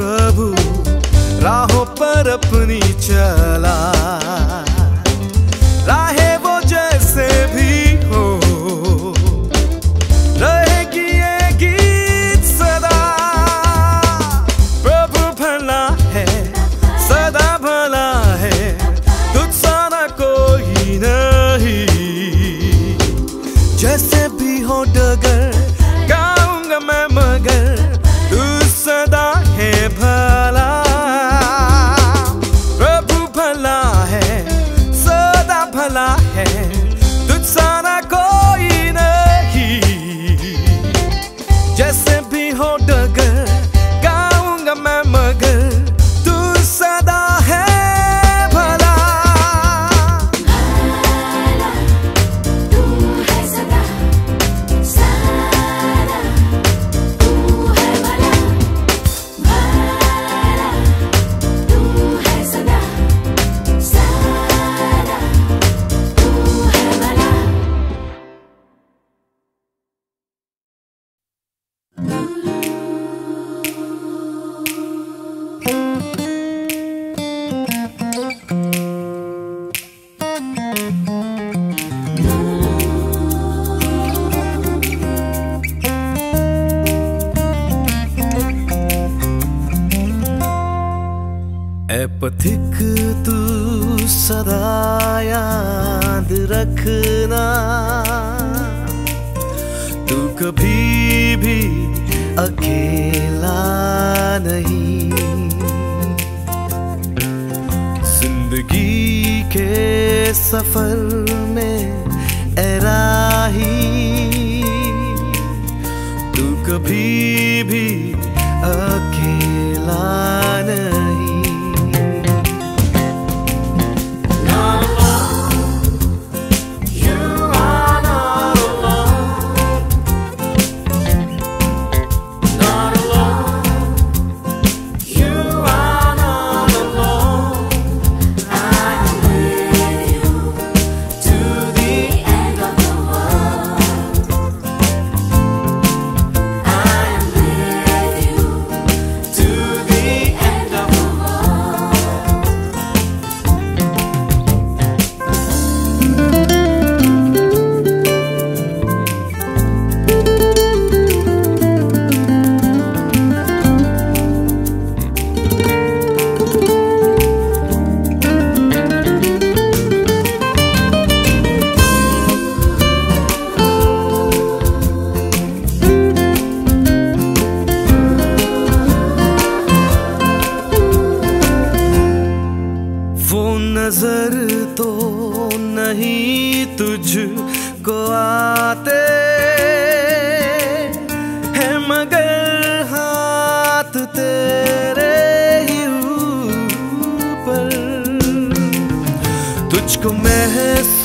प्रभु राहों पर अपनी चला। है पथिक तू सदा याद रखना। तू कभी भी अकेला नहीं। ज़िंदगी के सफ़र में एराही तू कभी भी मगर हाथ तेरे ही ऊपर। तुझको महसूस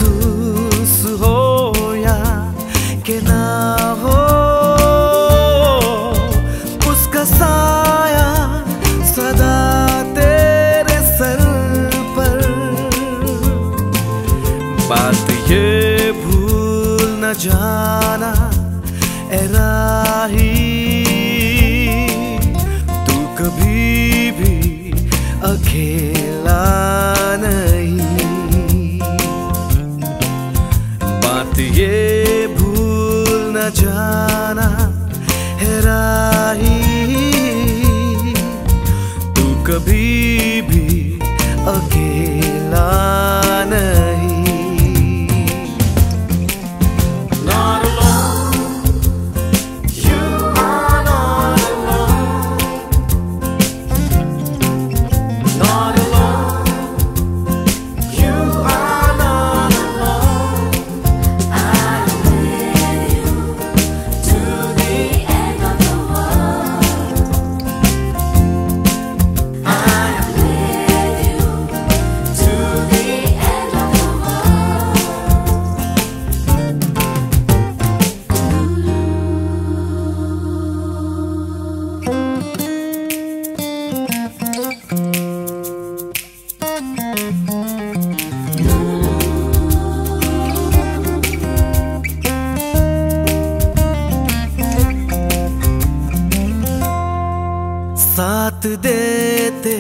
देते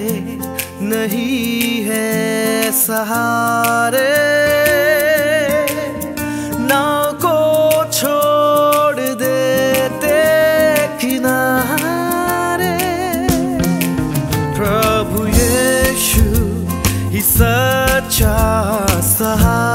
नहीं है सहारे। ना को छोड़ देते किनारे। प्रभु यीशु ही सच्चा सहारा।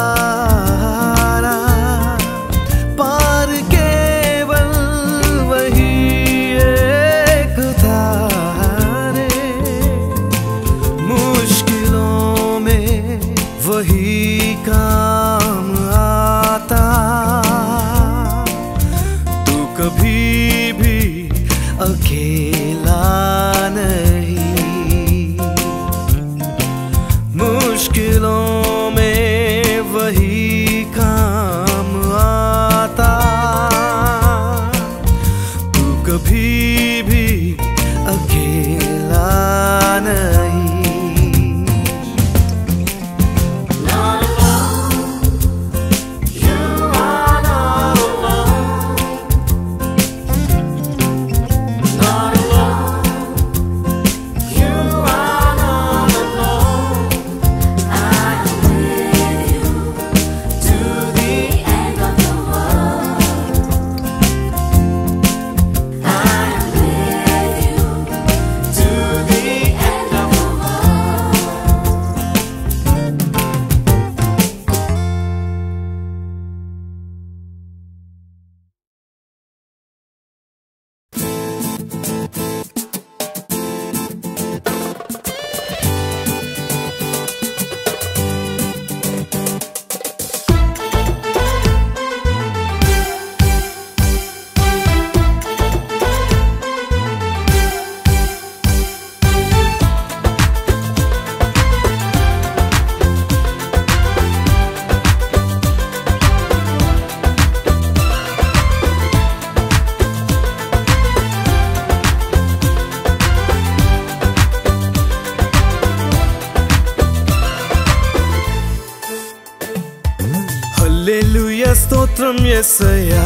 Yesaya.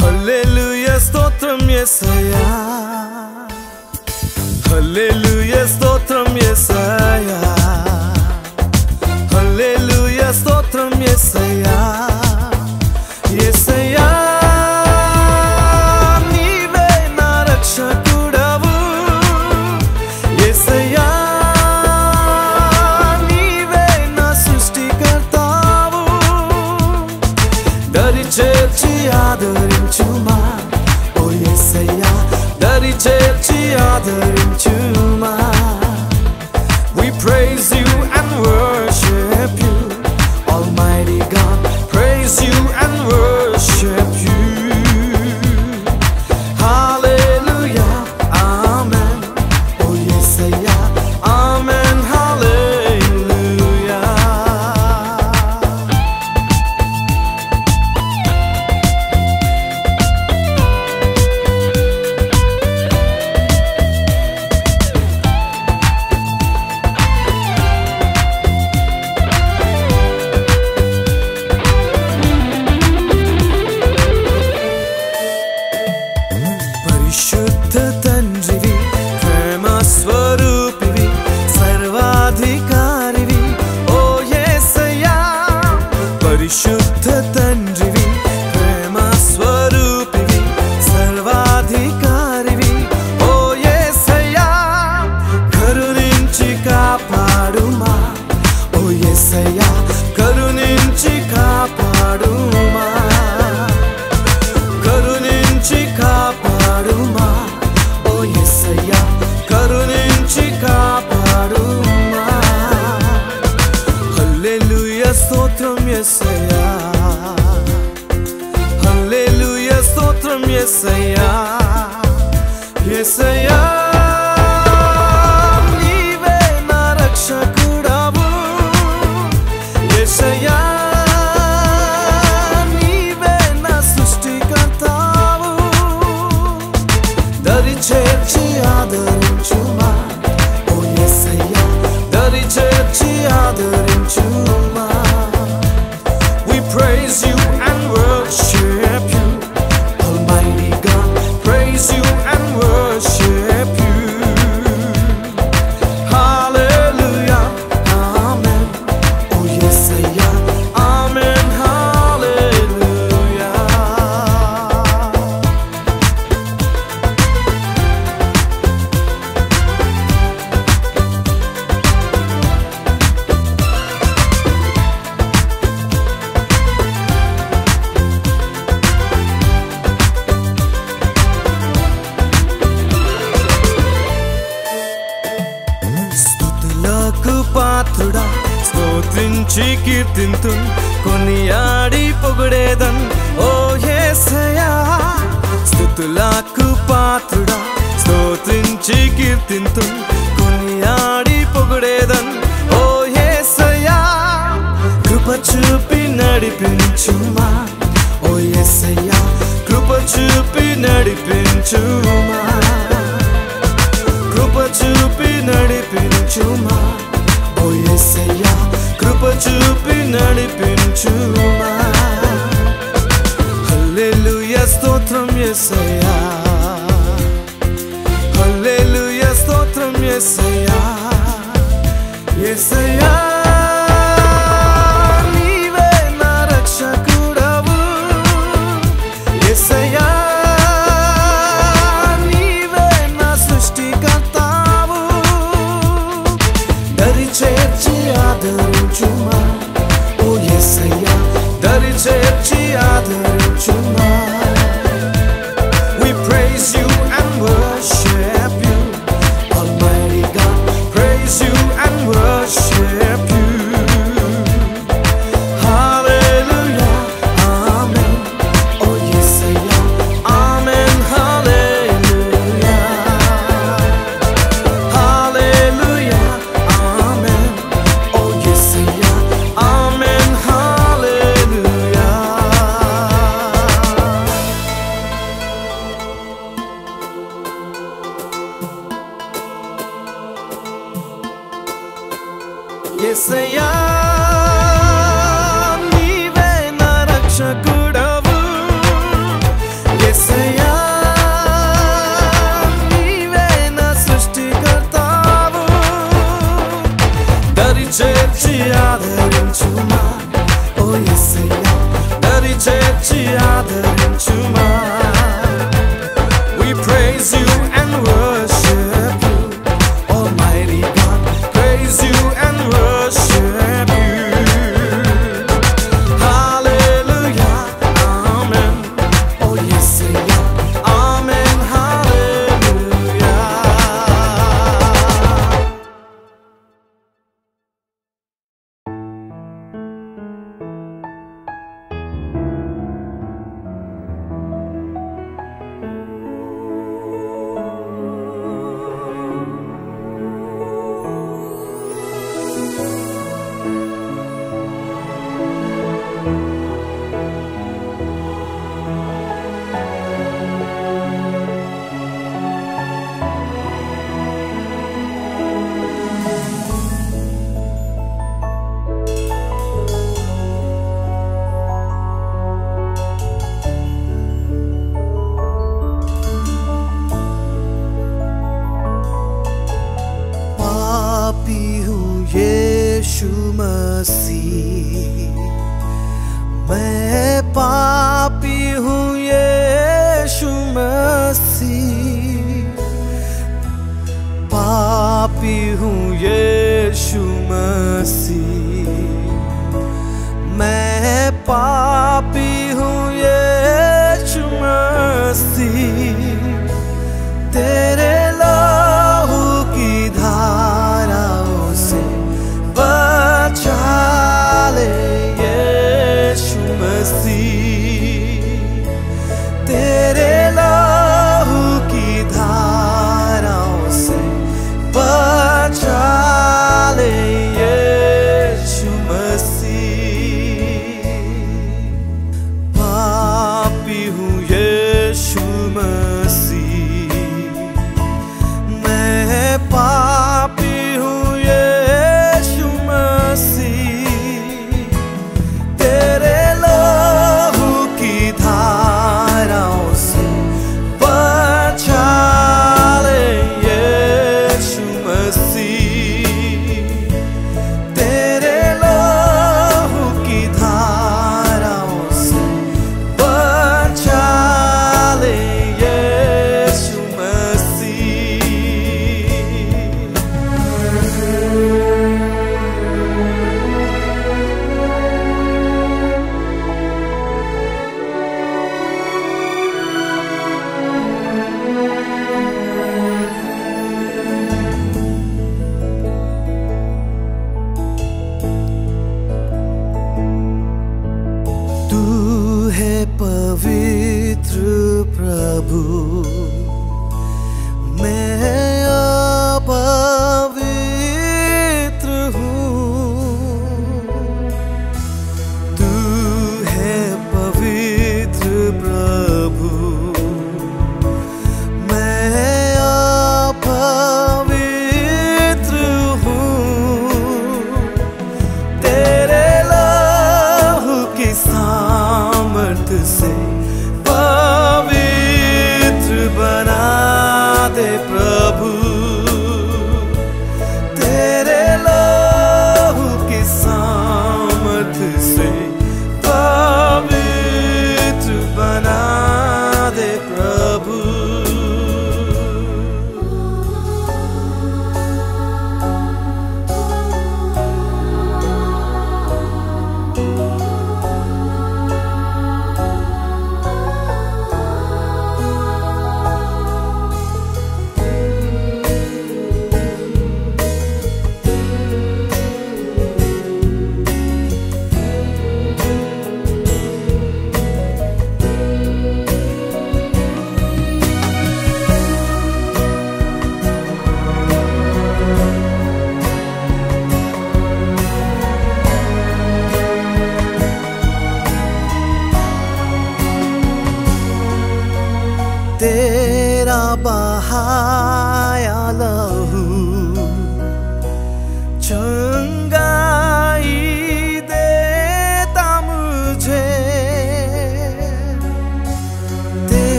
Hallelujah, stotram Yesaya.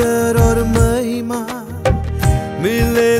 आदर और महिमा मिले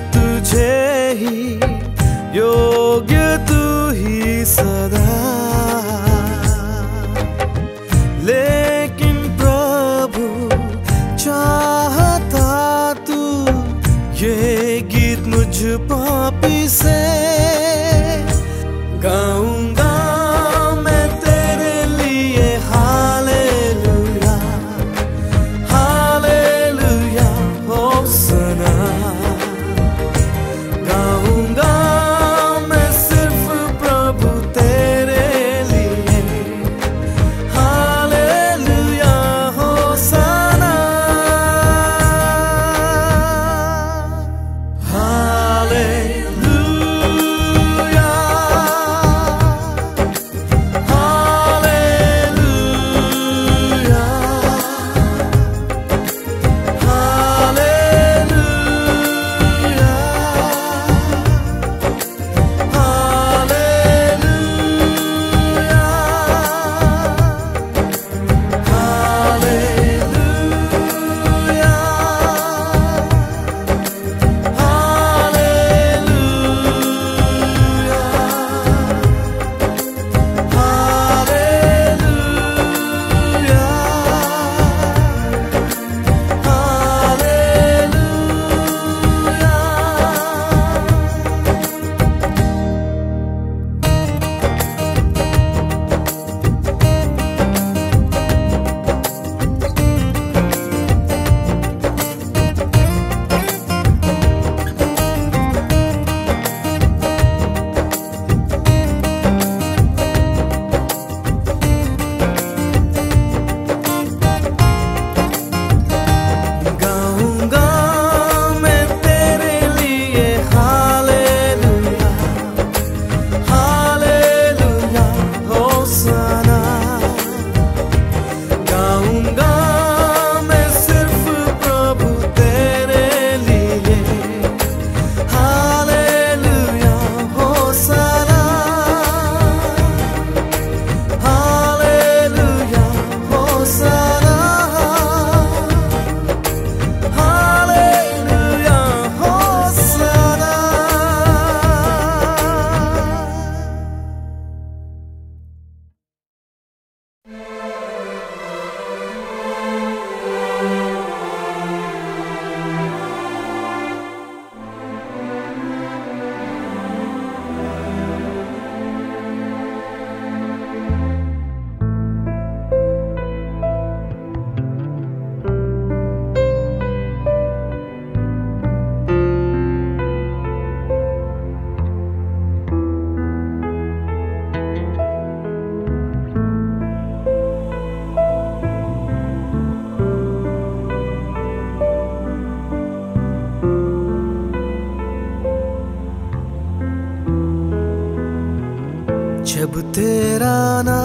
तेरा ना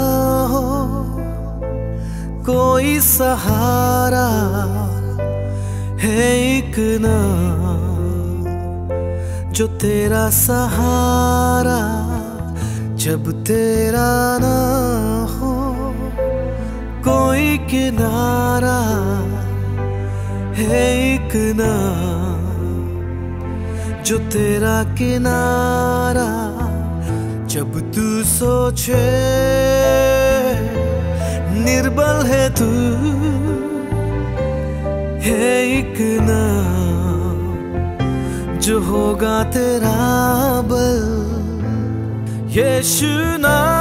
हो कोई सहारा है एक ना जो तेरा सहारा जब तेरा ना हो कोई किनारा है एक ना जो तेरा किनारा तू सोचे निर्बल है तू है एक ना जो होगा तेरा बल। यीशु ना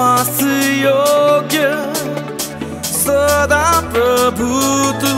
वास योग्य सदा प्रभु तू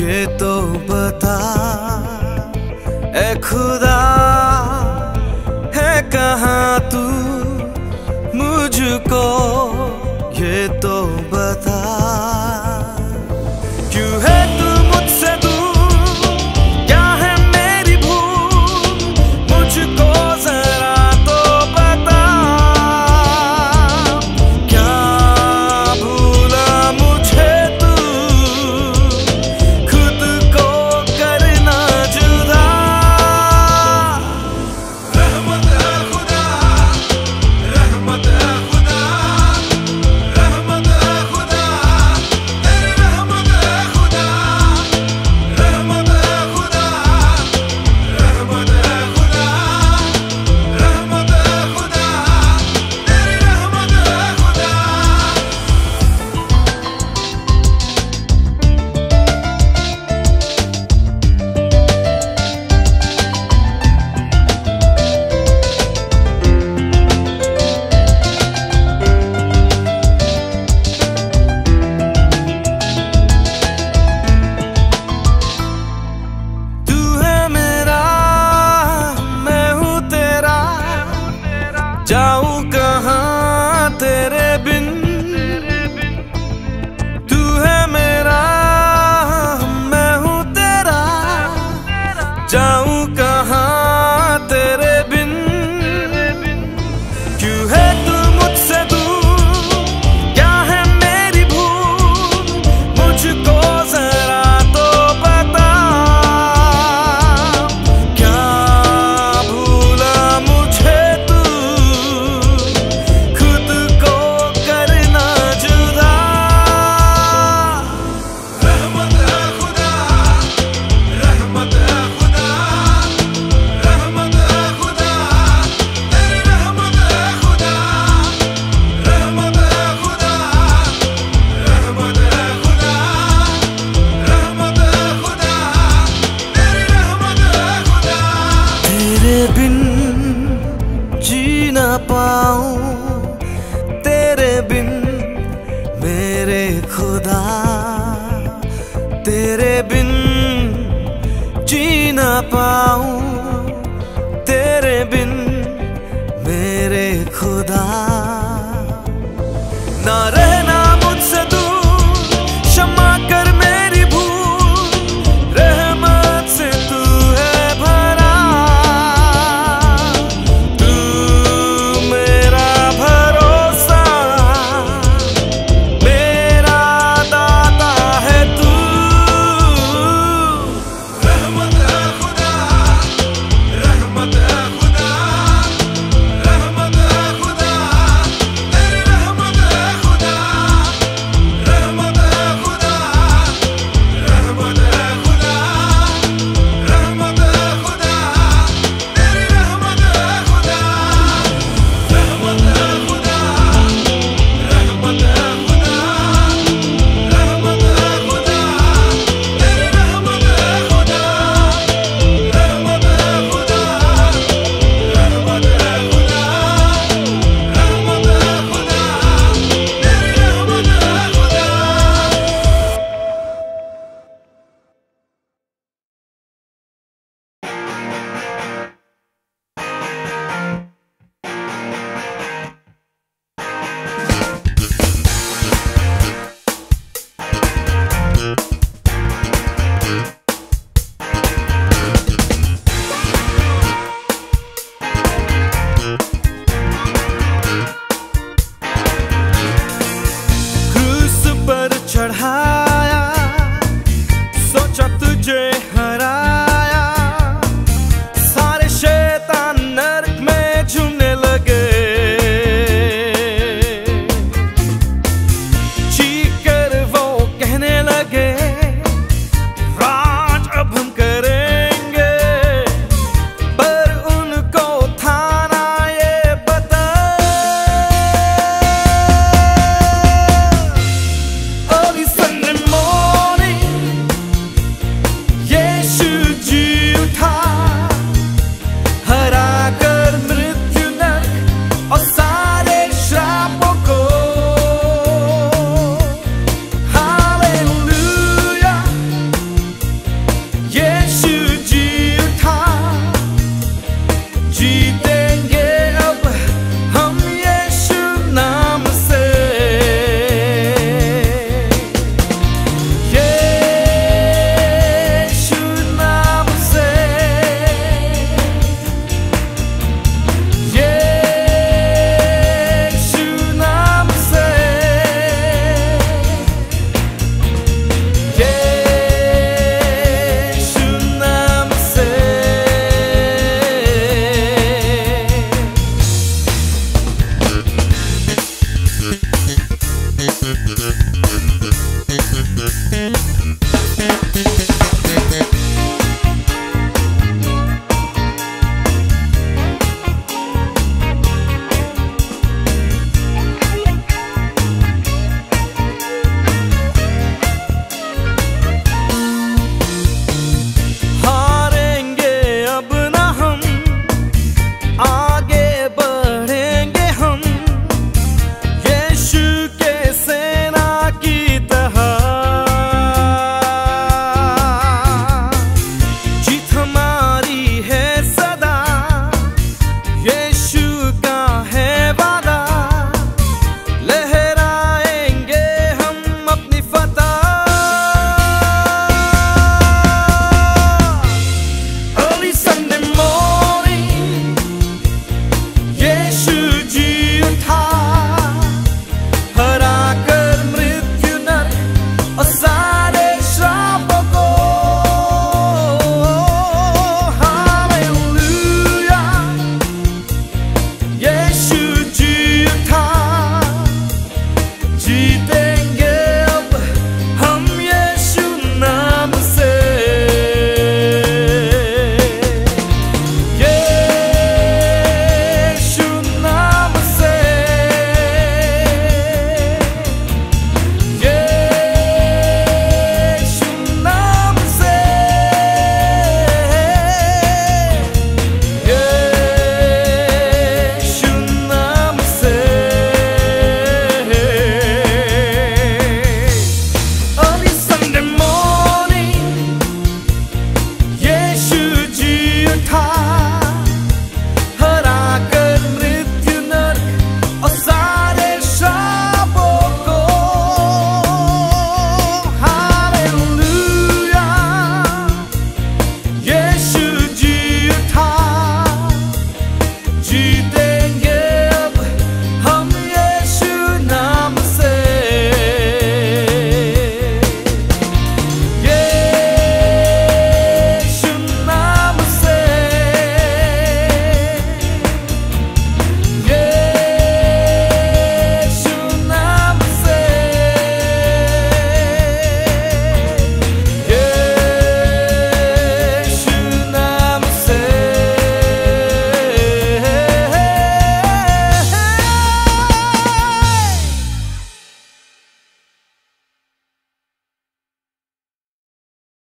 ये तो बता ए खुदा है कहा तू मुझको ये तो बता